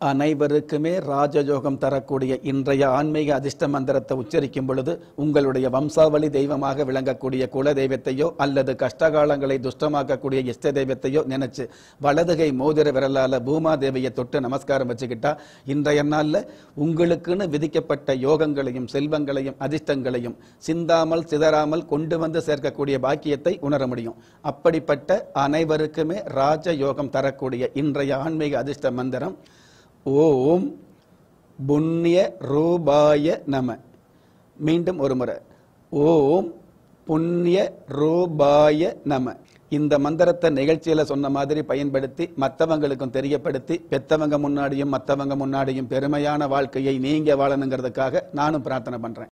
அனைவருக்குமே ராஜயோகம் தரக்கூடிய இன்றைய ஆன்மீக அதிர்ஷ்ட மந்திரத்தை உச்சரிக்கும் பொழுது உங்களுடைய வம்சாவளி தெய்வமாக விளங்கக்கூடிய குல தெய்வத்தையோ அல்லது கஷ்டகாலங்களை துஷ்டமாக்கக்கூடிய இஷ்ட தெய்வத்தையோ நினைச்சு வலதுகை மோதிர விரலால பூமாதேவியை தொட்டு நமஸ்காரம் வச்சுக்கிட்டா இன்றைய நாளில் உங்களுக்குன்னு விதிக்கப்பட்ட யோகங்களையும் செல்வங்களையும் அதிர்ஷ்டங்களையும் சிந்தாமல் சிதறாமல் கொண்டு வந்து சேர்க்கக்கூடிய பாக்கியத்தை உணர முடியும். அப்படிப்பட்ட அனைவருக்குமே ராஜயோகம் தரக்கூடிய இன்றைய ஆன்மீக அதிர்ஷ்ட மந்திரம் ஓம் புண்ணிய ரூபாய நம. மீண்டும் ஒரு முறை. ஓம் புண்ணிய ரூபாய நம. இந்த மந்திரத்தை நிகழ்ச்சியில் சொன்ன மாதிரி பயன்படுத்தி மற்றவங்களுக்கும் தெரியப்படுத்தி பெத்தவங்க முன்னாடியும் மற்றவங்க முன்னாடியும் பெருமையான வாழ்க்கையை நீங்க வாழணுங்கிறதுக்காக நானும் பிரார்த்தனை பண்றேன்.